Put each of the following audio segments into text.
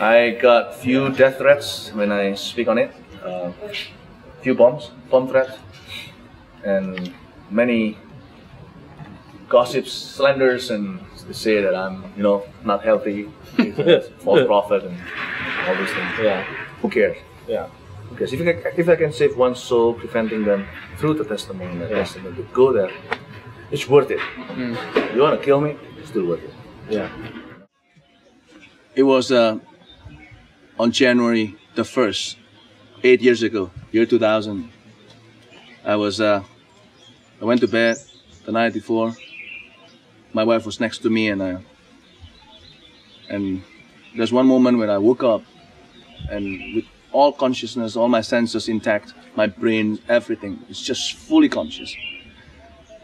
I got few death threats when I speak on it. Uh, few bombs, bomb threats, and many gossips, slanders, and they say that I'm, you know, not healthy, false prophet, and all these things. Yeah. Who cares? Yeah. Who cares? If I, can- if I can save one soul, preventing them through the testimony, the Yeah. testimony, to go there, it's worth it. You want to kill me? It's still worth it. Yeah. It was uh, on January the 1st, eight years ago, year 2000. I was, uh, I went to bed the night before. My wife was next to me, and I, and there's one moment when I woke up, and with all consciousness, all my senses intact, my brain, everything, it's just fully conscious.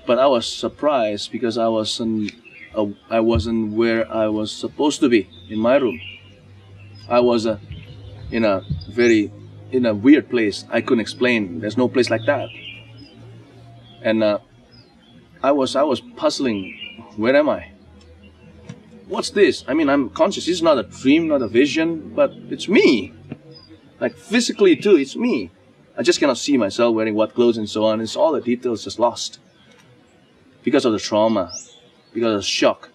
But I was surprised because I wasn't uh, I wasn't where I was supposed to be in my room. I was uh, in a very in a weird place. I couldn't explain. There's no place like that. And uh, I was I was puzzling. Where am I? What's this? I mean, I'm conscious. It's not a dream, not a vision, but it's me. Like physically too, it's me. I just cannot see myself wearing what clothes and so on. It's all the details just lost because of the trauma because of shock.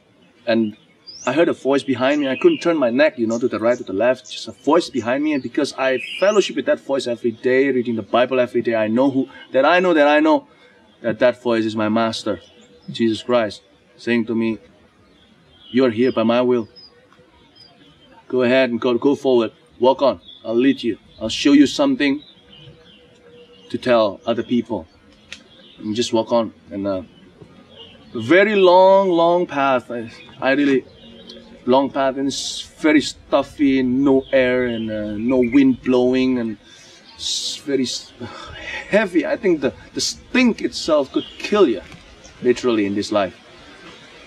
And I heard a voice behind me. I couldn't turn my neck, you know, to the right, to the left. Just a voice behind me. And because I fellowship with that voice every day, reading the Bible every day, I know who, that I know that I know that that voice is my master, Jesus Christ, saying to me, You are here by my will. Go ahead and go, go forward. Walk on. I'll lead you. I'll show you something to tell other people. And just walk on. And uh, very long, long path. I, I really long it's very stuffy no air and uh, no wind blowing and it's very heavy. I think the, the stink itself could kill you, literally in this life.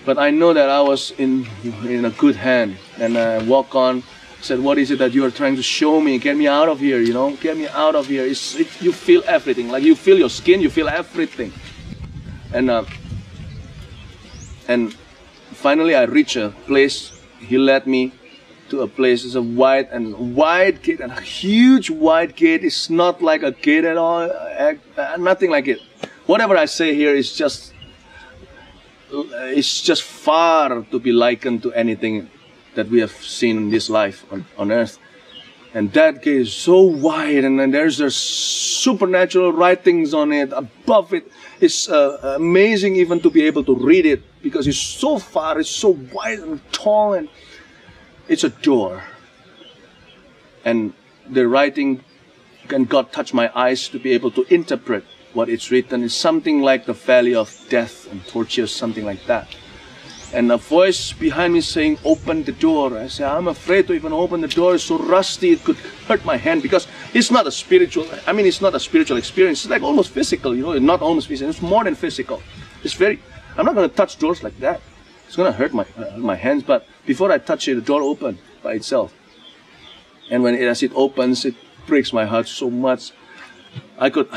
But I know that I was in in a good hand and I walk on. Said, what is it that you are trying to show me? Get me out of here, you know. Get me out of here. It's, it, you feel everything, like you feel your skin, you feel everything, and. Uh, and finally I reach a place. He led me to a place. It's a wide and wide gate, and a huge wide gate. It's not like a gate at all. uh, uh, nothing like it. Whatever I say here is just. It's just far to be likened to anything that we have seen in this life on, on earth. And that gate is so wide, and then there's there's supernatural writings on it. Above it, it's uh, amazing even to be able to read it because it's so far, it's so wide and tall, and it's a door. And the writing, and God touched my eyes to be able to interpret what it's written. It's something like the valley of death and torture, something like that and a voice behind me saying, Open the door. I say, I'm afraid to even open the door. It's so rusty, it could hurt my hand because it's not a spiritual, I mean, it's not a spiritual experience. It's like almost physical, you know, not almost physical, it's more than physical. It's very, I'm not going to touch doors like that. It's going to hurt my, uh, my hands, but before I touch it, the door opened by itself. And when it, as it opens, it breaks my heart so much. I could,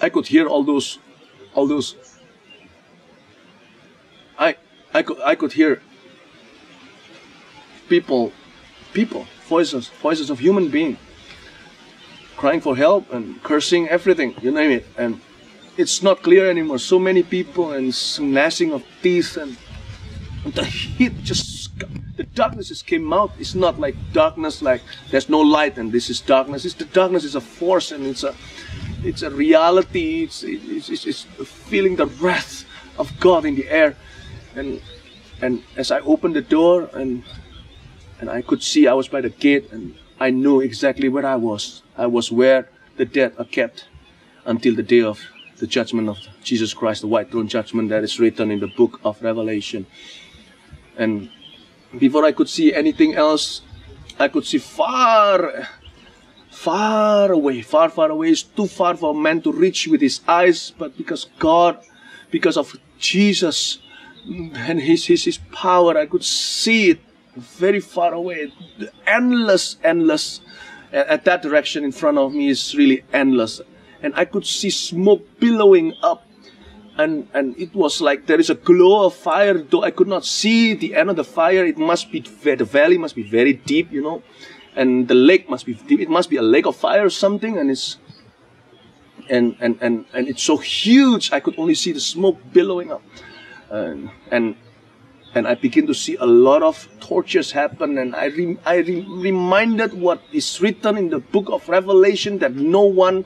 I could hear all those, all those. I, I could, I could hear people, people, voices, voices of human being, crying for help and cursing everything, you name it, and it's not clear anymore. So many people and gnashing of teeth and, and the heat just, the darkness just came out. It's not like darkness, like there's no light and this is darkness. It's the darkness is a force and it's a, it's a reality. It's, it's, it's, it's feeling the wrath of God in the air. And and as I opened the door and and I could see I was by the gate and I knew exactly where I was. I was where the dead are kept until the day of the judgment of Jesus Christ, the white throne judgment that is written in the book of Revelation. And before I could see anything else, I could see far far away, far, far away. It's too far for man to reach with his eyes, but because God, because of Jesus and his, his, his power, I could see it very far away. Endless, endless. At, at that direction in front of me is really endless. And I could see smoke billowing up. And and it was like there is a glow of fire though i could not see the end of the fire. It must be the valley must be very deep you know. And the lake must be deep. It must be a lake of fire or something. And it's and and and, and it's so huge i could only see the smoke billowing up. And and and I begin to see a lot of tortures happen, and I, re- I re- reminded what is written in the book of Revelation that no one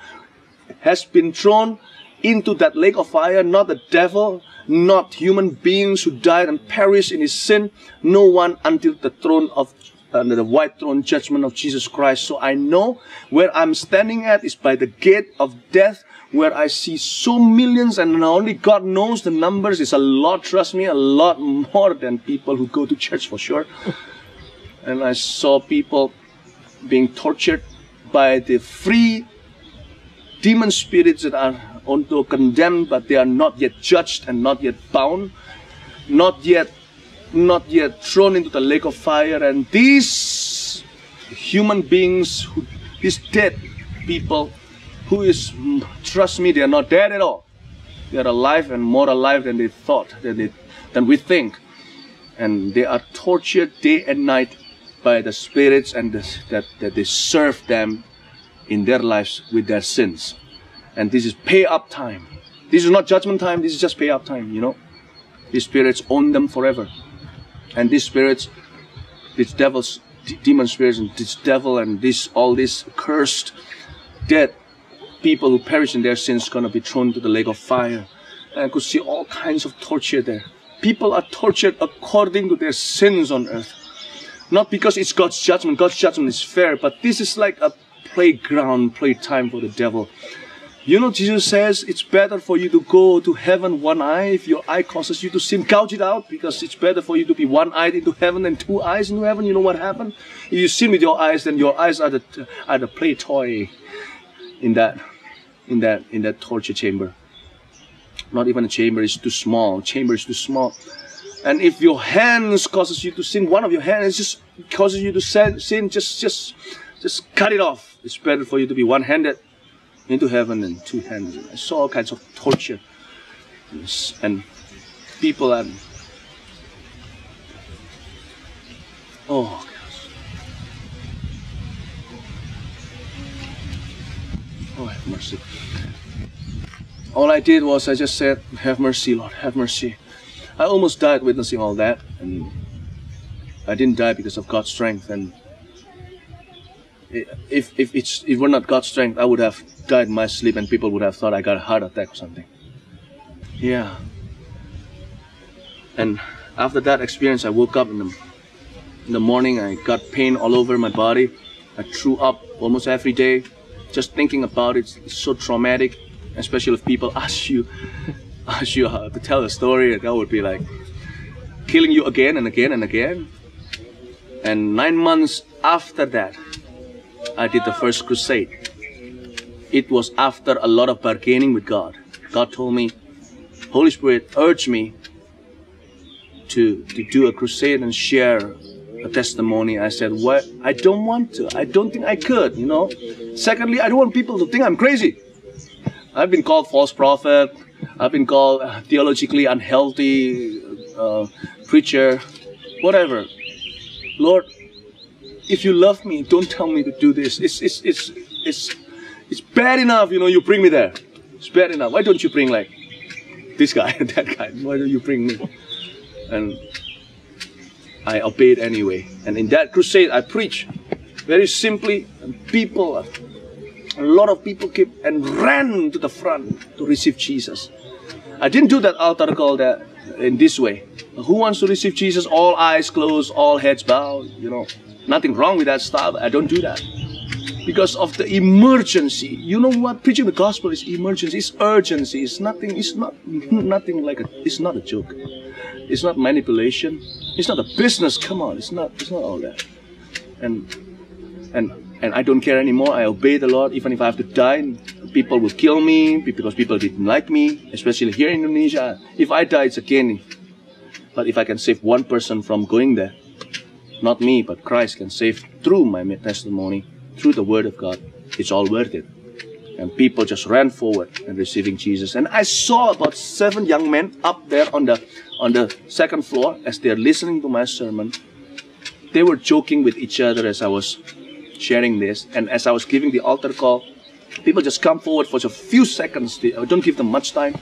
has been thrown into that lake of fire, not the devil, not human beings who died and perished in his sin, no one until the throne of under the white throne judgment of Jesus Christ. So I know where I'm standing at is by the gate of death, where I see so millions, and only God knows the numbers. It's a lot, trust me, a lot more than people who go to church for sure. and I saw people being tortured by the free demon spirits that are although condemned, but they are not yet judged and not yet bound, not yet, not yet thrown into the lake of fire. And these human beings, who, these dead people, who is, mm, trust me, they are not dead at all. They are alive and more alive than they thought, than, they, than we think. And they are tortured day and night by the spirits and the, that, that they serve them in their lives with their sins. And this is pay up time. This is not judgment time, this is just pay up time, you know. These spirits own them forever. And these spirits, these devils, demon spirits, and this devil, and this all these cursed, dead people who perish in their sins gonna be thrown to the lake of fire. And I could see all kinds of torture there. People are tortured according to their sins on earth. Not because it's God's judgment. God's judgment is fair, but this is like a playground, playtime for the devil. You know, Jesus says it's better for you to go to heaven one eye if your eye causes you to sin. Gouge it out because it's better for you to be one eyed into heaven than two eyes into heaven. You know what happened? If you sin with your eyes, then your eyes are the are the play toy in that in that in that torture chamber. Not even a chamber is too small. Chamber is too small. And if your hands causes you to sin, one of your hands just causes you to sin, just just just cut it off. It's better for you to be one-handed into heaven and two-handed I saw all kinds of torture and people and oh Oh have mercy. All I did was I just said, Have mercy, Lord, have mercy. I almost died witnessing all that and I didn't die because of God's strength and if if it's if it were not God's strength, I would have died in my sleep, and people would have thought I got a heart attack or something. Yeah. And after that experience, I woke up in the in the morning. I got pain all over my body. I threw up almost every day. Just thinking about it, it's so traumatic. Especially if people ask you ask you how to tell a story, that would be like killing you again and again and again. And nine months after that, I did the first crusade. It was after a lot of bargaining with God. God told me, Holy Spirit urged me to, to do a crusade and share a testimony. I said, What? I don't want to. I don't think I could, you know. Secondly, I don't want people to think I'm crazy. I've been called false prophet. I've been called theologically unhealthy uh, preacher, whatever. Lord, if you love me, don't tell me to do this. It's, it's, it's, it's, it's bad enough, you know, you bring me there. It's bad enough. Why don't you bring like this guy, that guy? Why don't you bring me? And I obeyed anyway. And in that crusade, I preached very simply, people, a lot of people came and ran to the front to receive Jesus. I didn't do that altar call that in this way. Who wants to receive Jesus? All eyes closed, all heads bowed, you know. Nothing wrong with that style. I don't do that. Because of the emergency. You know what? Preaching the gospel is emergency. It's urgency. It's nothing. It's not nothing like a. It's not a joke. It's not manipulation. It's not a business. Come on. It's not. It's not all that. And and and I don't care anymore. I obey the Lord, even if I have to die. People will kill me because people didn't like me, especially here in Indonesia. If I die, it's a gain. But if I can save one person from going there, not me, but Christ can save through my testimony, through the Word of God. It's all worth it. And people just ran forward and receiving Jesus. And I saw about seven young men up there on the on the second floor as they're listening to my sermon. They were joking with each other as I was sharing this, and as I was giving the altar call, people just come forward for just a few seconds. I uh, don't give them much time,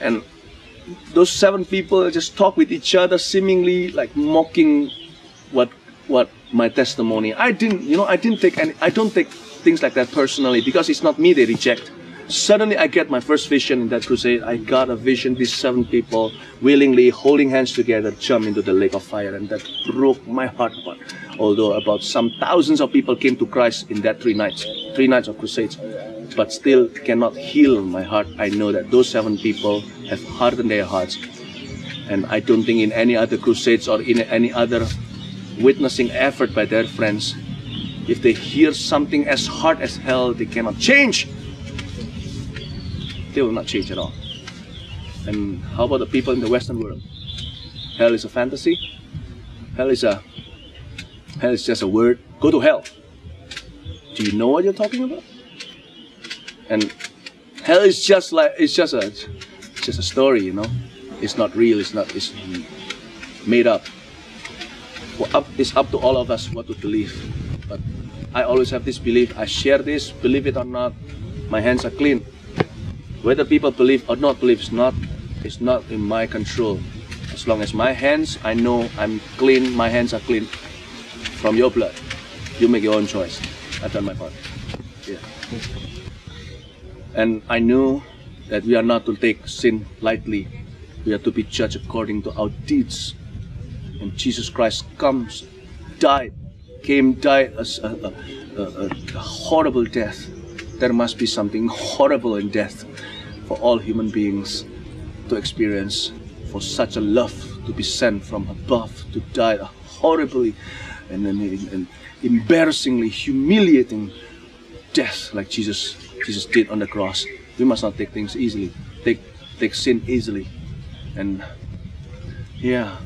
and those seven people just talk with each other, seemingly like mocking what what my testimony. I didn't, you know, I didn't take any. I don't take things like that personally because it's not me they reject. Suddenly, I get my first vision in that crusade. I got a vision. These seven people willingly holding hands together jump into the lake of fire, and that broke my heart. Although about some thousands of people came to Christ in that three nights, three nights of crusades, but still cannot heal my heart. I know that those seven people have hardened their hearts, and I don't think in any other crusades or in any other witnessing effort by their friends if they hear something as hard as hell, they cannot change. They will not change at all. And how about the people in the Western world? Hell is a fantasy. Hell is a hell is just a word. Go to hell. Do you know what you're talking about? And hell is just like it's just a it's just a story, you know. It's not real. It's not. It's made up. Well, up, it's up to all of us what to believe. I always have this belief. I share this, believe it or not, my hands are clean. Whether people believe or not believe is not, is not in my control. As long as my hands, I know I'm clean, my hands are clean from your blood. You make your own choice. I've done my part. Yeah. And I knew that we are not to take sin lightly. We are to be judged according to our deeds. And Jesus Christ comes, died, came, died a, a, a, a horrible death. There must be something horrible in death for all human beings to experience, for such a love to be sent from above to die a horribly and, and, and embarrassingly humiliating death like Jesus Jesus did on the cross. We must not take things easily, take take sin easily, and yeah.